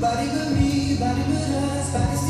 Body with me, body with us, body